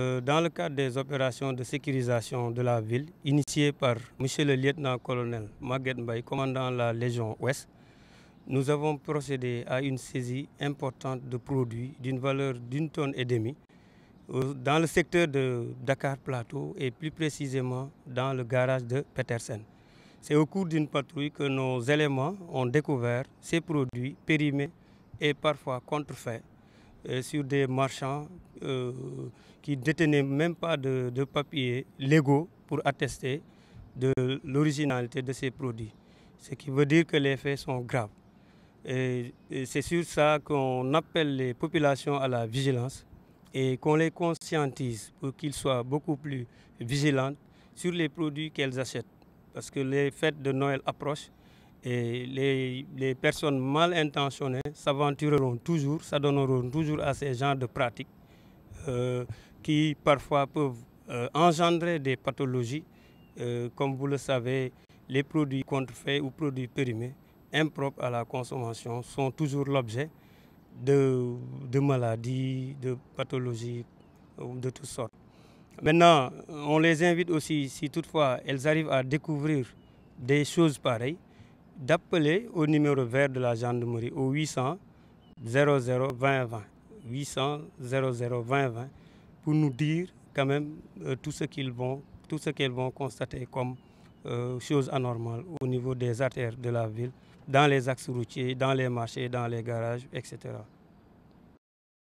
Euh, dans le cadre des opérations de sécurisation de la ville, initiées par M. le lieutenant-colonel Maguette Mbaye, commandant la Légion Ouest, nous avons procédé à une saisie importante de produits d'une valeur d'une tonne et demie euh, dans le secteur de Dakar Plateau et plus précisément dans le garage de Petersen. C'est au cours d'une patrouille que nos éléments ont découvert ces produits périmés et parfois contrefaits sur des marchands euh, qui détenaient même pas de, papiers légaux pour attester de l'originalité de ces produits. Ce qui veut dire que les faits sont graves. C'est sur ça qu'on appelle les populations à la vigilance et qu'on les conscientise pour qu'ils soient beaucoup plus vigilants sur les produits qu'elles achètent. Parce que les fêtes de Noël approchent et les, personnes mal intentionnées s'aventureront toujours, s'adonneront toujours à ces genres de pratiques euh, qui parfois peuvent euh, engendrer des pathologies. Euh, comme vous le savez, les produits contrefaits ou produits périmés impropres à la consommation sont toujours l'objet de, de maladies, de pathologies de toutes sortes. Maintenant, on les invite aussi, si toutefois elles arrivent à découvrir des choses pareilles, d'appeler au numéro vert de la gendarmerie au 800 00 20 20. 800 00 20 20 pour nous dire quand même euh, tout ce qu'ils vont, tout ce qu'elles vont constater comme euh, choses anormales au niveau des artères de la ville, dans les axes routiers, dans les marchés, dans les garages, etc.